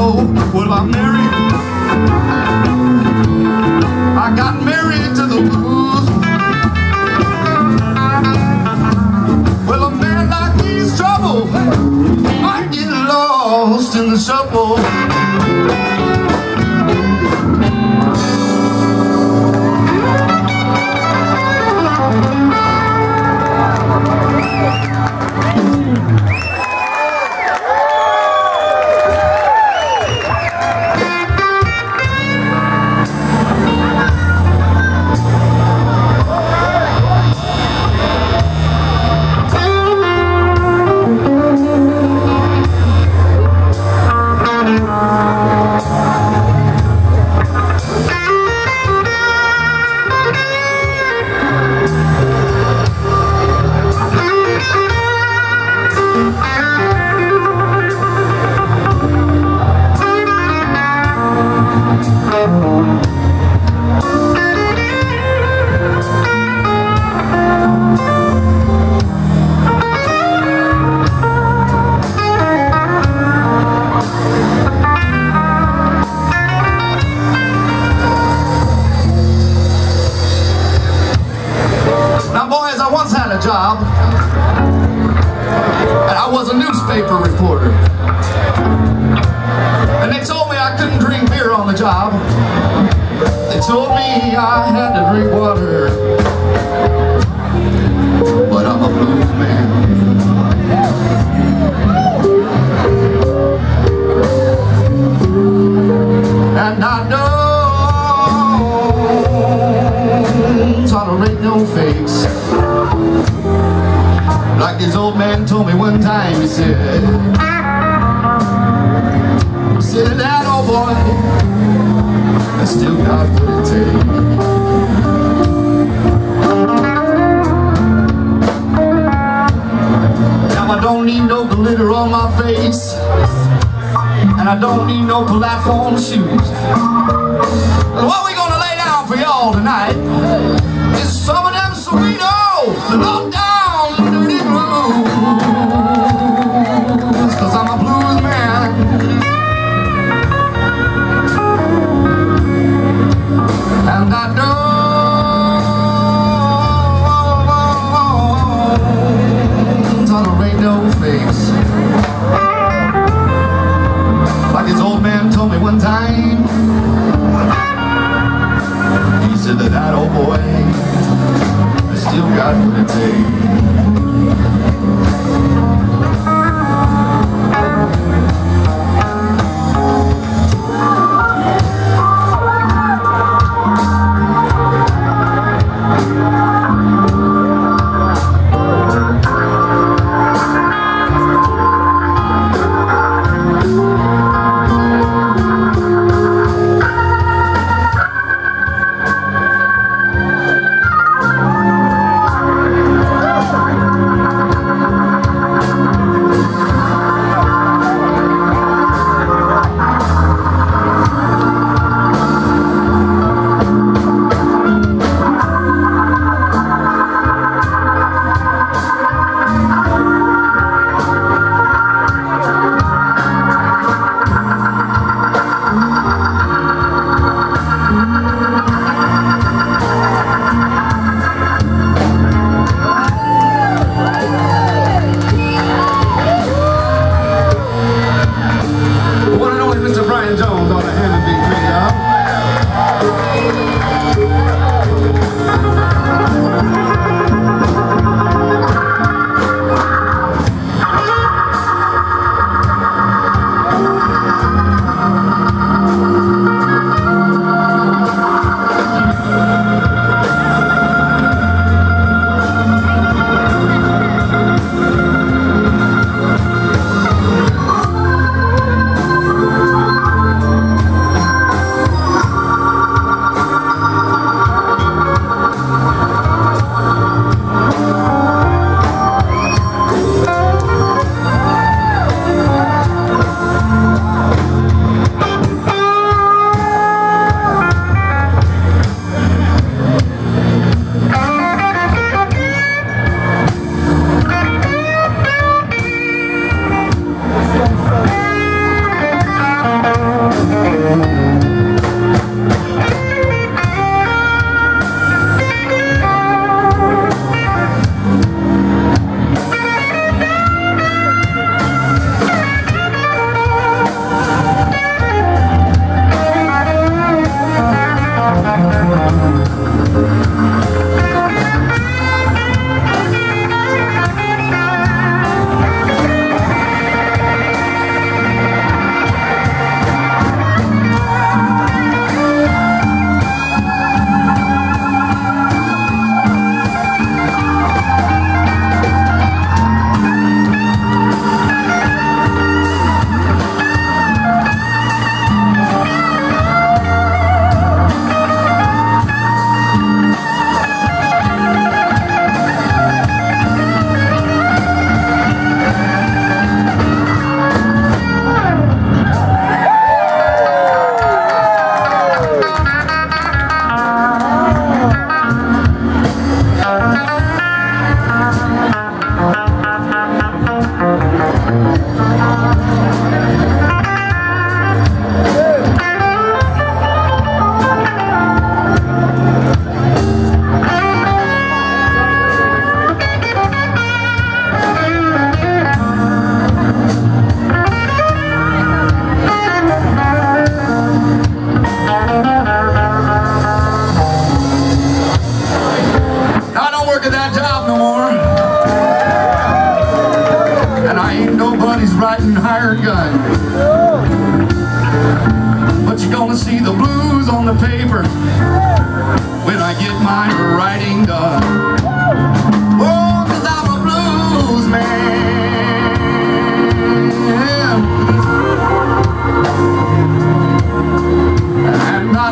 Well, I'm married. said Sitting down, old boy. I still got what it takes Now I don't need no glitter on my face. And I don't need no platform shoes. And What we gonna lay down for y'all tonight Is some of them Cerrito, the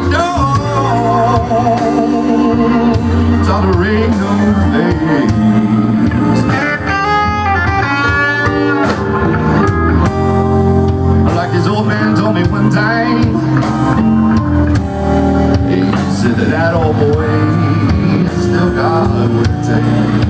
I it's on the ring of days. Like old man told me one time He said that that old boy Still got a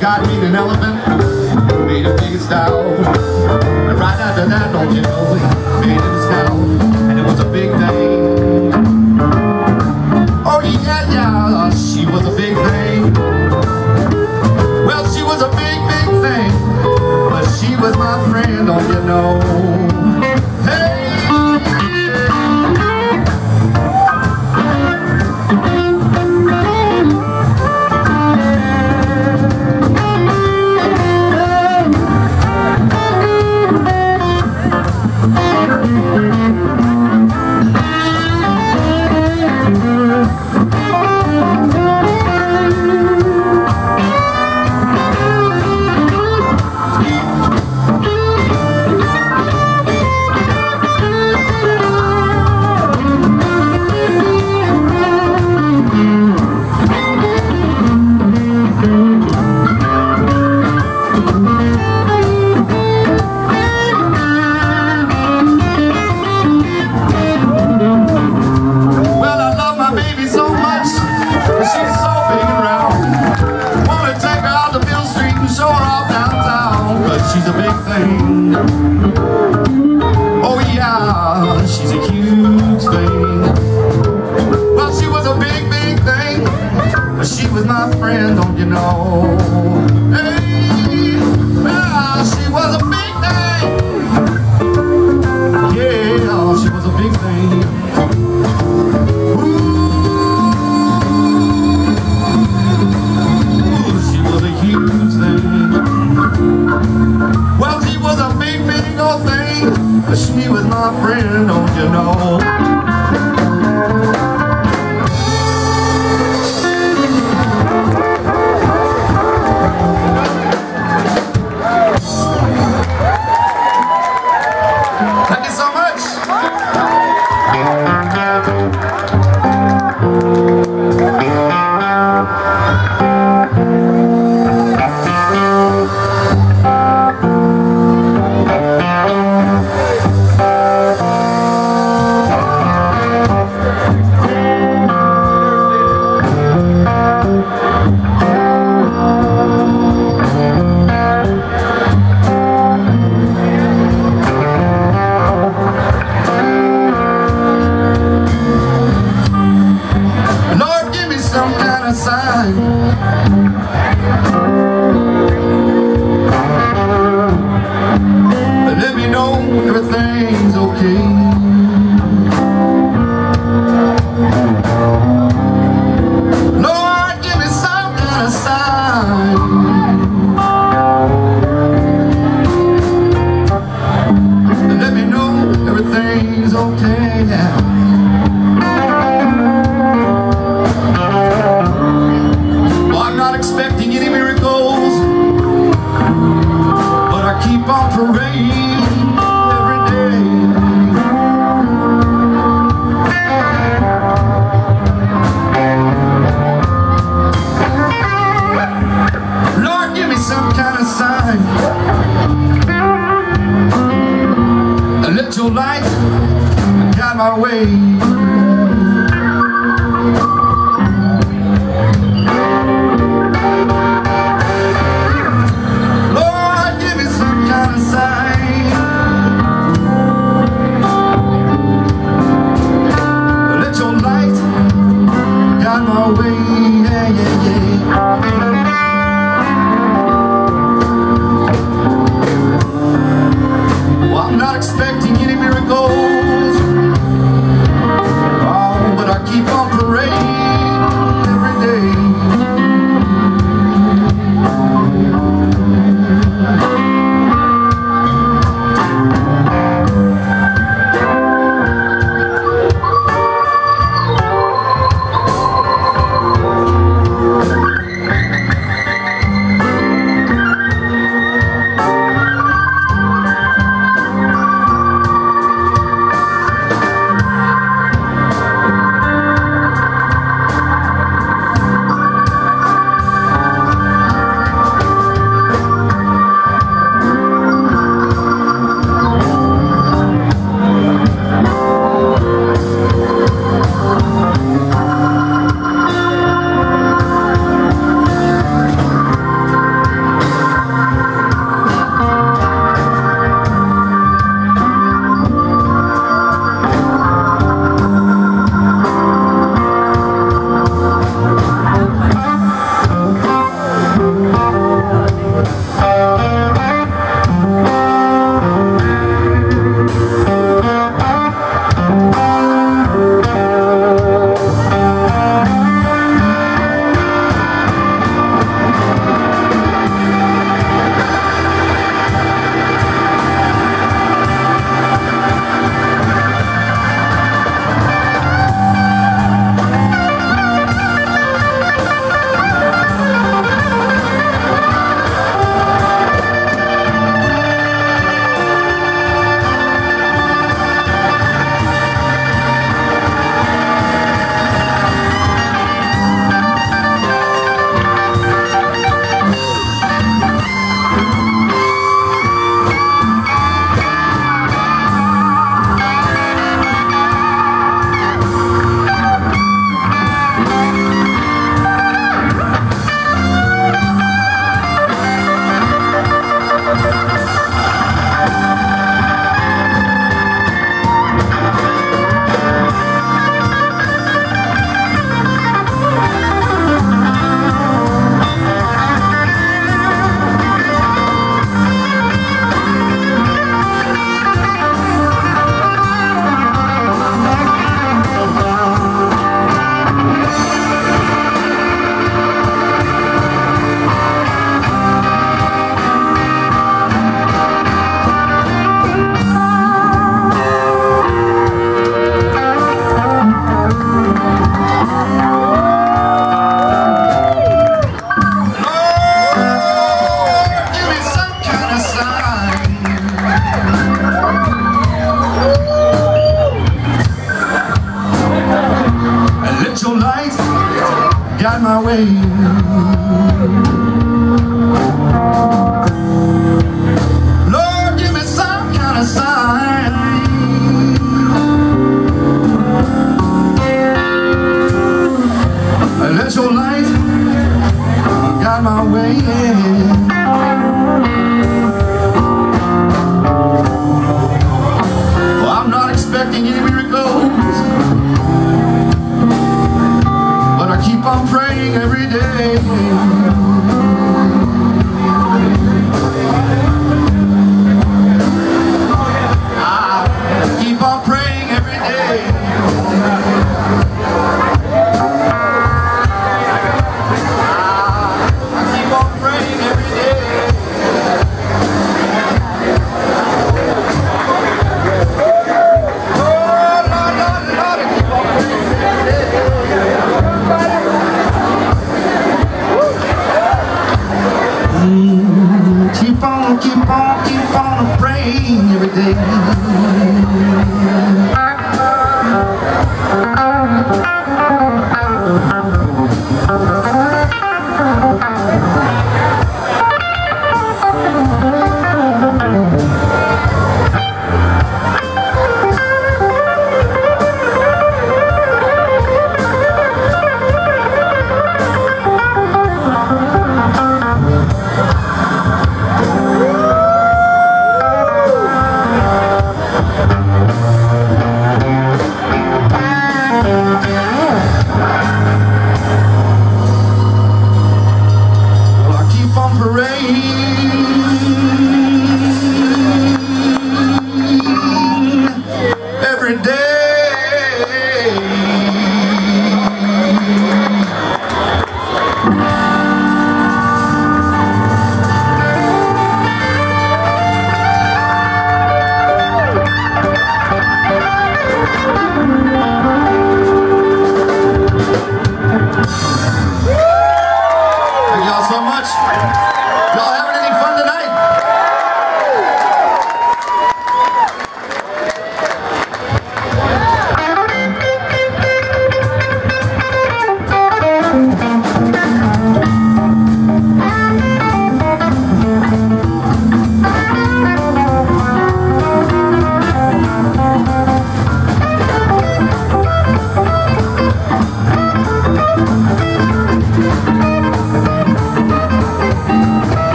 God made an elephant, made a big style. And right after that, don't you know, made him scowl. And it was a big thing. Oh yeah, yeah, she was a big thing. Well, she was a big, big thing. But she was my friend, don't you know. you know. some kind of sign. I let your light guide my way. Guide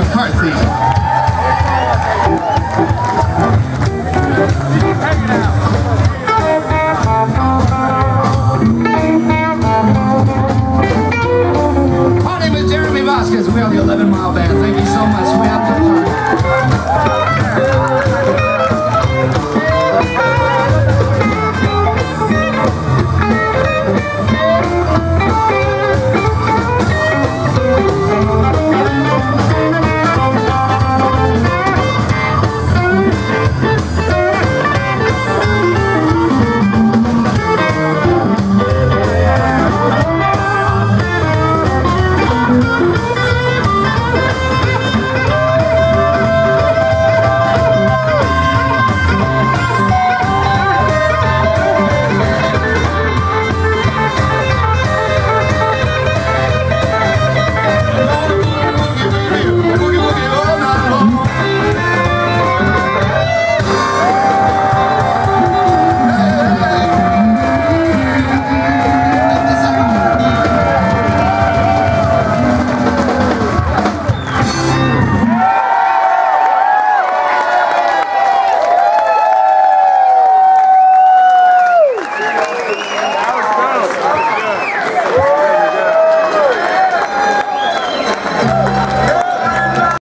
McCarthy?